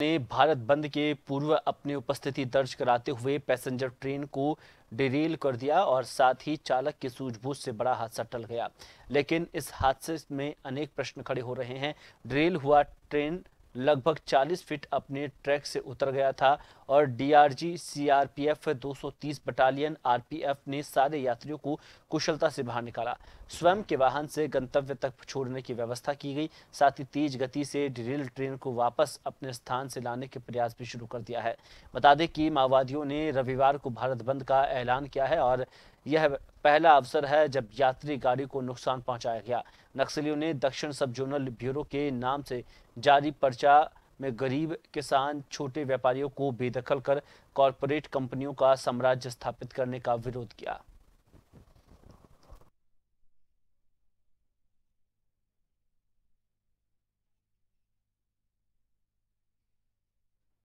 ने भारत बंद के पूर्व अपनी उपस्थिति दर्ज कराते हुए पैसेंजर ट्रेन को डिरेल कर दिया और साथ ही चालक की सूझबूझ से बड़ा हादसा टल गया। लेकिन इस हादसे में अनेक प्रश्न खड़े हो रहे हैं। डिरेल हुआ ट्रेन लगभग 40 फीट अपने ट्रैक से उतर गया था और डीआरजी सीआरपीएफ 230 बटालियन आरपीएफ ने सारे यात्रियों को कुशलता से बाहर निकाला। स्वयं के वाहन से गंतव्य तक छोड़ने की व्यवस्था की गई, साथ ही तेज गति से रेल ट्रेन को वापस अपने स्थान से लाने के प्रयास भी शुरू कर दिया है। बता दें कि माओवादियों ने रविवार को भारत बंद का ऐलान किया है और यह पहला अवसर है जब यात्री गाड़ी को नुकसान पहुँचाया गया। नक्सलियों ने दक्षिण सब जोनल ब्यूरो के नाम से जारी पर्चा में गरीब किसान, छोटे व्यापारियों को बेदखल कर कॉरपोरेट कंपनियों का साम्राज्य स्थापित करने का विरोध किया।